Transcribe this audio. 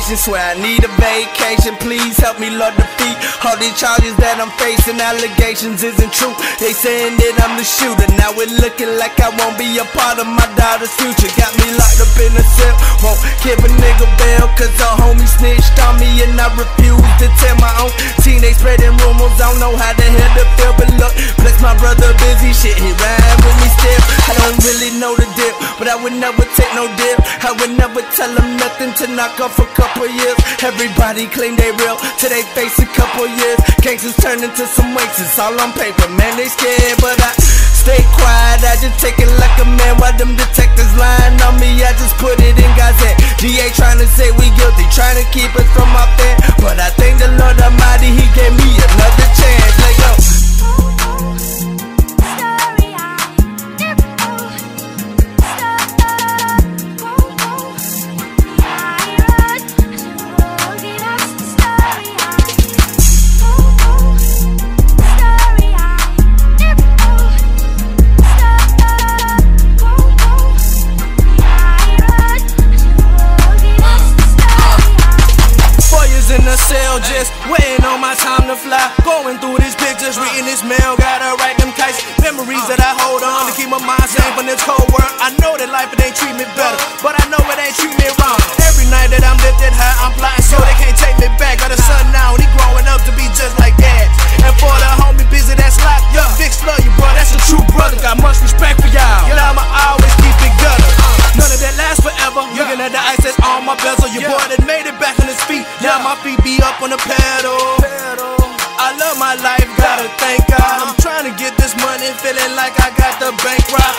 station. Swear I need a vacation. Please help me, Lord, defeat all these charges that I'm facing. Allegations isn't true. They saying that I'm the shooter. Now it looking like I won't be a part of my daughter's future. Got me locked up in a cell. Won't give a nigga bail. Cause a homie snitched on me and I refuse to tell my own. Teenage spreading rumors. I don't know how the hell to feel. But look, bless my brother busy. Shit, he ride don't really know the dip, But I would never take no dip. I would never tell them nothing to knock off a couple years. Everybody claim they real till they face a couple years. Gangsters turn into some. It's all on paper, man. They scared, but I stay quiet. I just take it like a man. While them detectives lying on me, I just put it in hand. DA trying to say we guilty, trying to keep us from our fan. In the cell, just waiting on my time to fly. Going through these pictures, reading this mail, gotta write them kites. Memories that I hold on to keep my mind sane from this cold world. I know that life it ain't treat me better, but I know it ain't treat me wrong. Every night that I'm lifted high, I'm flying so they can't take me back. Got a son that's on my bezel. Your boy that made it back on his feet. Now my feet be up on the pedal. I love my life, gotta thank God. I'm trying to get this money, feeling like I got the bank right.